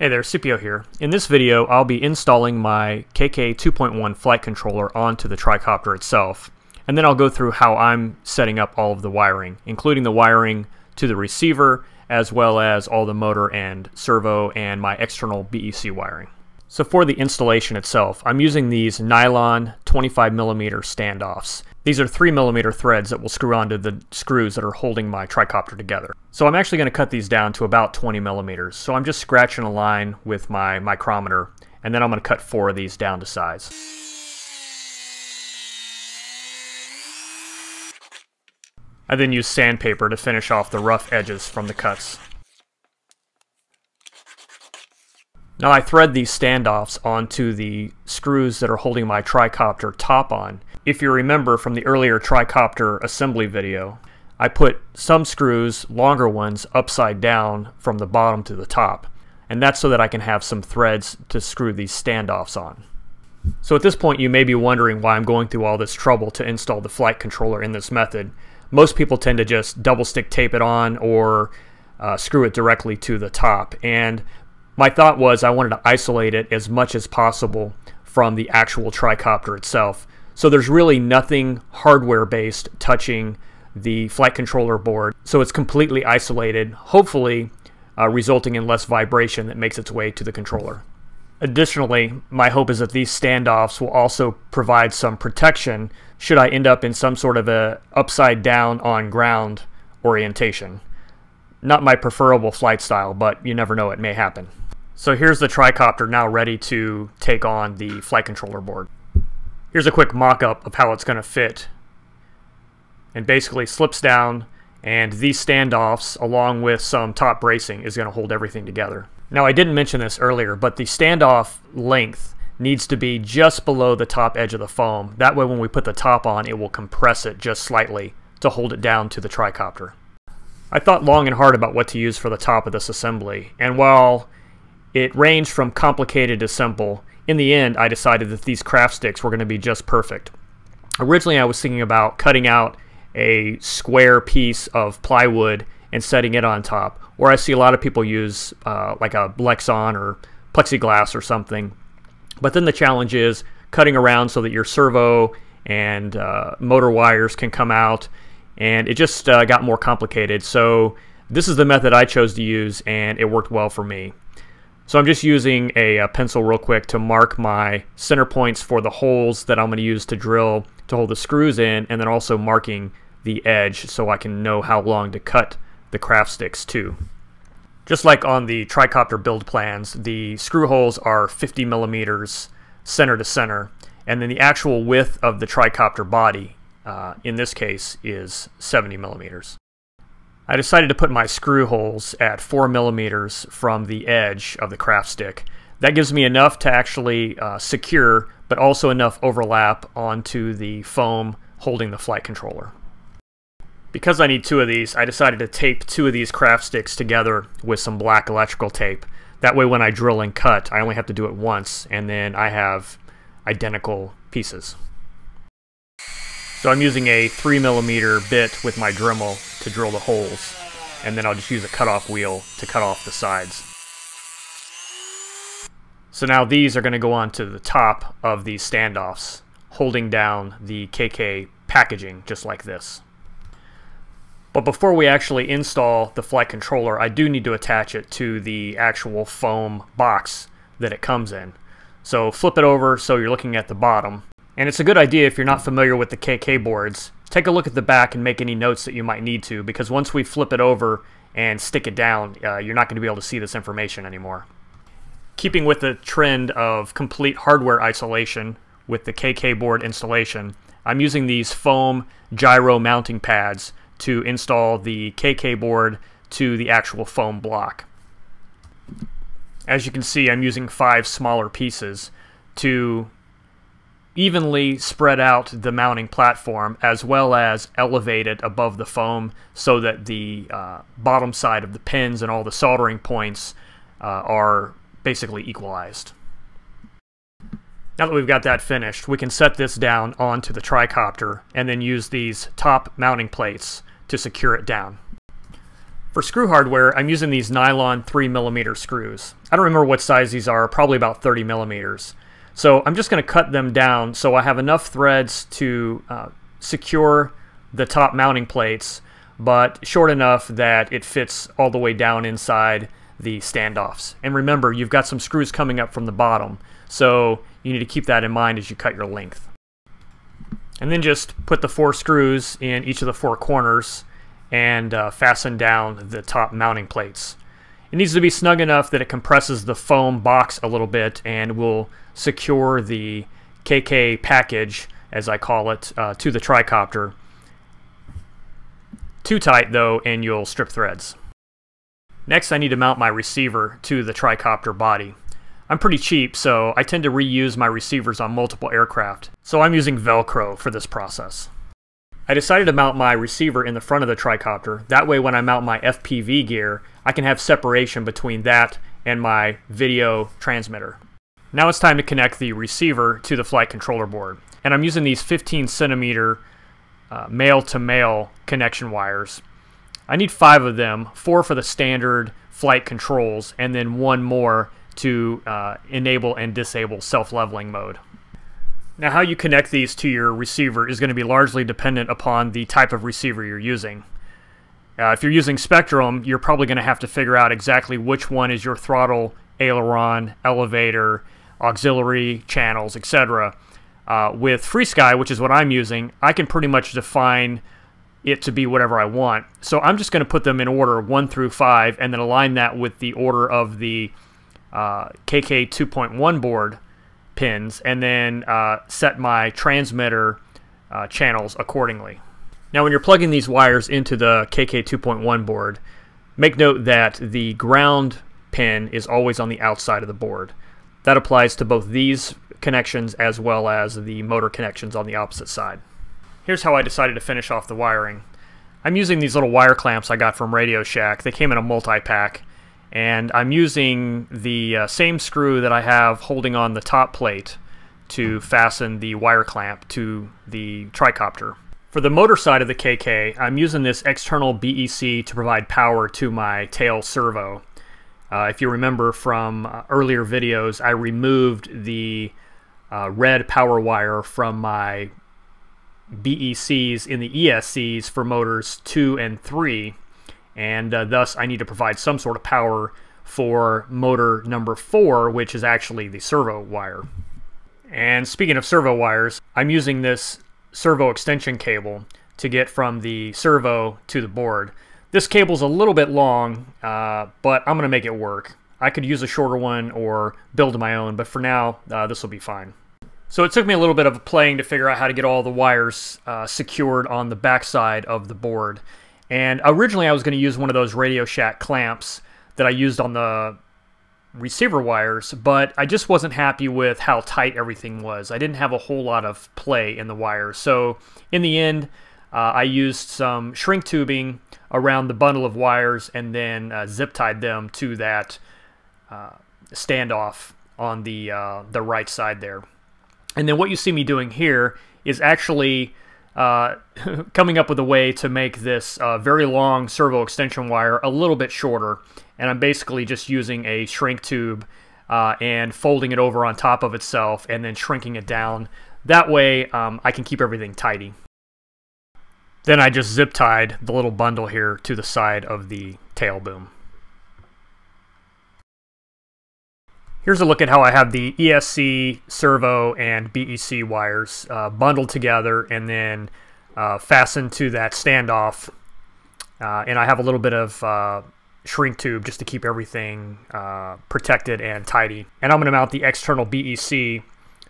Hey there, CPO here. In this video, I'll be installing my KK 2.1 flight controller onto the tricopter itself, and then I'll go through how I'm setting up all of the wiring, including the wiring to the receiver, as well as all the motor and servo and my external BEC wiring. So for the installation itself, I'm using these nylon 25mm standoffs. These are 3mm threads that will screw onto the screws that are holding my tricopter together. So I'm actually going to cut these down to about 20 millimeters. So I'm just scratching a line with my micrometer, and then I'm going to cut four of these down to size. I then use sandpaper to finish off the rough edges from the cuts. Now I thread these standoffs onto the screws that are holding my tricopter top on. If you remember from the earlier tricopter assembly video, I put some screws, longer ones, upside down from the bottom to the top. And that's so that I can have some threads to screw these standoffs on. So at this point you may be wondering why I'm going through all this trouble to install the flight controller in this method. Most people tend to just double stick tape it on or uh, screw it directly to the top. And my thought was I wanted to isolate it as much as possible from the actual tricopter itself. So there's really nothing hardware based touching the flight controller board. So it's completely isolated, hopefully uh, resulting in less vibration that makes its way to the controller. Additionally, my hope is that these standoffs will also provide some protection should I end up in some sort of a upside down on ground orientation. Not my preferable flight style, but you never know, it may happen. So here's the tricopter now ready to take on the flight controller board. Here's a quick mock-up of how it's going to fit. And basically slips down, and these standoffs, along with some top bracing, is going to hold everything together. Now I didn't mention this earlier, but the standoff length needs to be just below the top edge of the foam. That way when we put the top on, it will compress it just slightly to hold it down to the tricopter. I thought long and hard about what to use for the top of this assembly, and while it ranged from complicated to simple. In the end, I decided that these craft sticks were going to be just perfect. Originally, I was thinking about cutting out a square piece of plywood and setting it on top, or I see a lot of people use uh, like a Lexan or plexiglass or something. But then the challenge is cutting around so that your servo and uh, motor wires can come out, and it just uh, got more complicated. So this is the method I chose to use, and it worked well for me. So I'm just using a, a, pencil real quick to mark my center points for the holes that I'm going to use to drill to hold the screws in and then also marking the edge so I can know how long to cut the craft sticks to. Just like on the tricopter build plans, the screw holes are 50 millimeters center to center and then the actual width of the tricopter body uh, in this case is 70 millimeters. I decided to put my screw holes at 4 millimeters from the edge of the craft stick. That gives me enough to actually uh, secure, but also enough overlap onto the foam holding the flight controller. Because I need two of these, I decided to tape two of these craft sticks together with some black electrical tape. That way when I drill and cut, I only have to do it once, and then I have identical pieces. So I'm using a 3 millimeter bit with my Dremel to drill the holes, and then I'll just use a cutoff wheel to cut off the sides. So now these are going to go on to the top of these standoffs, holding down the KK packaging just like this. But before we actually install the flight controller, I do need to attach it to the actual foam box that it comes in. So flip it over so you're looking at the bottom, and it's a good idea if you're not familiar with the KK boards. Take a look at the back and make any notes that you might need to, because once we flip it over and stick it down, uh, you're not going to be able to see this information anymore. Keeping with the trend of complete hardware isolation with the KK board installation, I'm using these foam gyro mounting pads to install the KK board to the actual foam block. As you can see, I'm using five smaller pieces to evenly spread out the mounting platform as well as elevate it above the foam so that the uh, bottom side of the pins and all the soldering points uh, are basically equalized. Now that we've got that finished, we can set this down onto the tricopter and then use these top mounting plates to secure it down. For screw hardware, I'm using these nylon 3mm screws. I don't remember what size these are, probably about 30 millimeters. So I'm just going to cut them down so I have enough threads to uh, secure the top mounting plates, but short enough that it fits all the way down inside the standoffs. And remember, you've got some screws coming up from the bottom, so you need to keep that in mind as you cut your length. And then just put the four screws in each of the four corners and uh, fasten down the top mounting plates. It needs to be snug enough that it compresses the foam box a little bit and will secure the KK package, as I call it, uh, to the tricopter. Too tight though and you'll strip threads. Next I need to mount my receiver to the tricopter body. I'm pretty cheap, so I tend to reuse my receivers on multiple aircraft, so I'm using Velcro for this process. I decided to mount my receiver in the front of the tricopter. That way when I mount my FPV gear, I can have separation between that and my video transmitter. Now it's time to connect the receiver to the flight controller board. And I'm using these 15 centimeter uh, male-to-male connection wires. I need five of them, four for the standard flight controls, and then one more to uh, enable and disable self-leveling mode. Now how you connect these to your receiver is going to be largely dependent upon the type of receiver you're using. Uh, if you're using Spektrum, you're probably going to have to figure out exactly which one is your throttle, aileron, elevator, auxiliary channels, etc. Uh, with FrSky, which is what I'm using, I can pretty much define it to be whatever I want. So I'm just going to put them in order 1 through 5 and then align that with the order of the uh, KK 2.1 board pins and then uh, set my transmitter uh, channels accordingly. Now when you're plugging these wires into the KK 2.1 board, make note that the ground pin is always on the outside of the board. That applies to both these connections as well as the motor connections on the opposite side. Here's how I decided to finish off the wiring. I'm using these little wire clamps I got from Radio Shack. They came in a multi-pack and I'm using the uh, same screw that I have holding on the top plate to fasten the wire clamp to the tricopter. For the motor side of the KK, I'm using this external BEC to provide power to my tail servo. Uh, if you remember from uh, earlier videos, I removed the uh, red power wire from my BECs in the ESCs for motors 2 and 3 and uh, thus I need to provide some sort of power for motor number four, which is actually the servo wire. And speaking of servo wires, I'm using this servo extension cable to get from the servo to the board. This cable's a little bit long, uh, but I'm going to make it work. I could use a shorter one or build my own, but for now, uh, this will be fine. So it took me a little bit of playing to figure out how to get all the wires uh, secured on the backside of the board. And originally I was going to use one of those Radio Shack clamps that I used on the receiver wires, but I just wasn't happy with how tight everything was. I didn't have a whole lot of play in the wires. So in the end, uh, I used some shrink tubing around the bundle of wires and then uh, zip tied them to that uh, standoff on the uh, the right side there. And then what you see me doing here is actually uh, coming up with a way to make this uh, very long servo extension wire a little bit shorter. And I'm basically just using a shrink tube uh, and folding it over on top of itself and then shrinking it down. That way um, I can keep everything tidy. Then I just zip tied the little bundle here to the side of the tail boom. Here's a look at how I have the ESC, servo, and BEC wires uh, bundled together and then uh, fastened to that standoff. Uh, and I have a little bit of uh, shrink tube just to keep everything uh, protected and tidy. And I'm going to mount the external BEC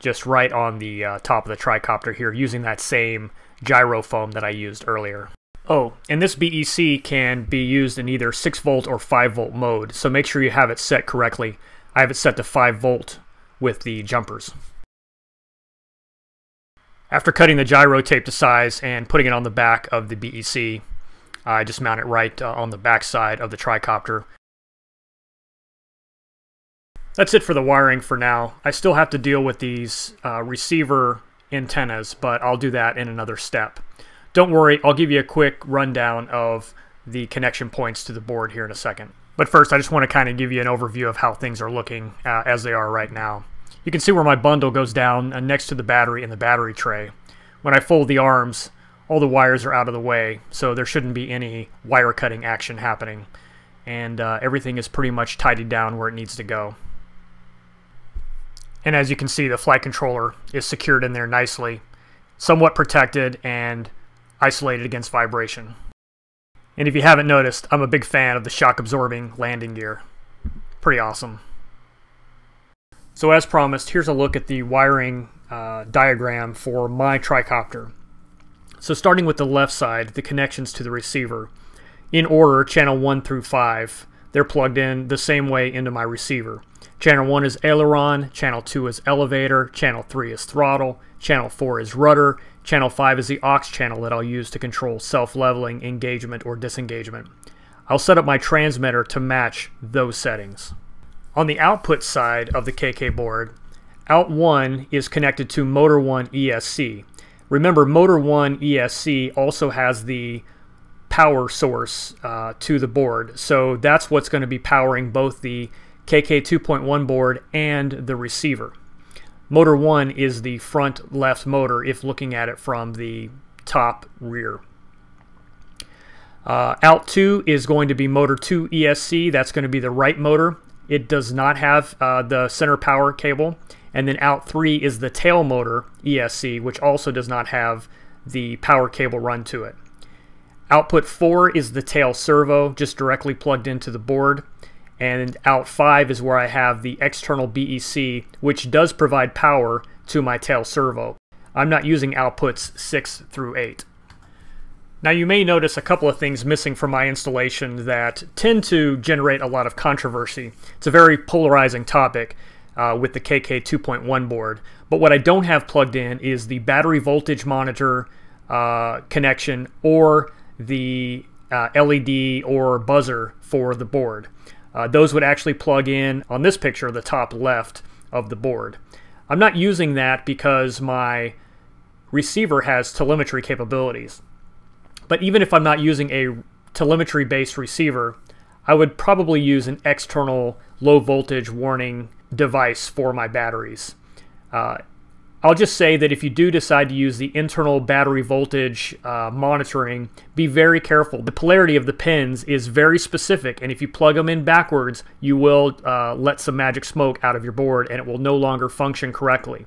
just right on the uh, top of the tricopter here using that same gyro foam that I used earlier. Oh, and this BEC can be used in either 6 volt or 5 volt mode, so make sure you have it set correctly. I have it set to 5 volt with the jumpers. After cutting the gyro tape to size and putting it on the back of the BEC, I just mount it right uh, on the back side of the tricopter. That's it for the wiring for now. I still have to deal with these uh, receiver antennas, but I'll do that in another step. Don't worry, I'll give you a quick rundown of the connection points to the board here in a second. But first, I just want to kind of give you an overview of how things are looking uh, as they are right now. You can see where my bundle goes down uh, next to the battery in the battery tray. When I fold the arms, all the wires are out of the way, so there shouldn't be any wire cutting action happening. And uh, everything is pretty much tidied down where it needs to go. And as you can see, the flight controller is secured in there nicely, somewhat protected and isolated against vibration. And if you haven't noticed, I'm a big fan of the shock absorbing landing gear. Pretty awesome. So as promised, here's a look at the wiring uh, diagram for my tricopter. So starting with the left side, the connections to the receiver. In order, channel 1 through 5, they're plugged in the same way into my receiver. Channel 1 is aileron, channel 2 is elevator, channel 3 is throttle, channel 4 is rudder, channel 5 is the aux channel that I'll use to control self-leveling, engagement, or disengagement. I'll set up my transmitter to match those settings. On the output side of the KK board, out 1 is connected to motor 1 ESC. Remember, motor 1 ESC also has the power source uh, to the board, so that's what's going to be powering both the KK 2.1 board and the receiver. Motor 1 is the front left motor if looking at it from the top rear. Uh, out 2 is going to be motor 2 ESC. That's going to be the right motor. It does not have uh, the center power cable. And then out 3 is the tail motor ESC, which also does not have the power cable run to it. Output 4 is the tail servo, just directly plugged into the board. And out 5 is where I have the external BEC, which does provide power to my tail servo. I'm not using outputs 6 through 8. Now you may notice a couple of things missing from my installation that tend to generate a lot of controversy. It's a very polarizing topic uh, with the KK 2.1 board, but what I don't have plugged in is the battery voltage monitor uh, connection or the uh, LED or buzzer for the board. Uh, those would actually plug in on this picture, the top left of the board. I'm not using that because my receiver has telemetry capabilities. But even if I'm not using a telemetry based receiver, I would probably use an external low voltage warning device for my batteries. Uh, I'll just say that if you do decide to use the internal battery voltage uh, monitoring, be very careful. The polarity of the pins is very specific, and if you plug them in backwards, you will uh, let some magic smoke out of your board and it will no longer function correctly.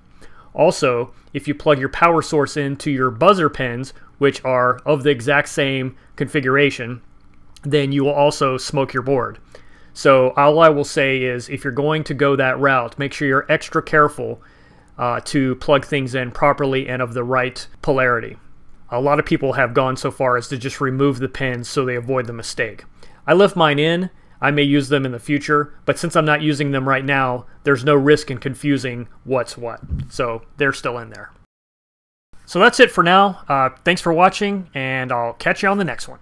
Also, if you plug your power source into your buzzer pins, which are of the exact same configuration, then you will also smoke your board. So all I will say is if you're going to go that route, make sure you're extra careful uh, to plug things in properly and of the right polarity. A lot of people have gone so far as to just remove the pins so they avoid the mistake. I left mine in. I may use them in the future, but since I'm not using them right now, there's no risk in confusing what's what. So they're still in there. So that's it for now. Uh, thanks for watching, and I'll catch you on the next one.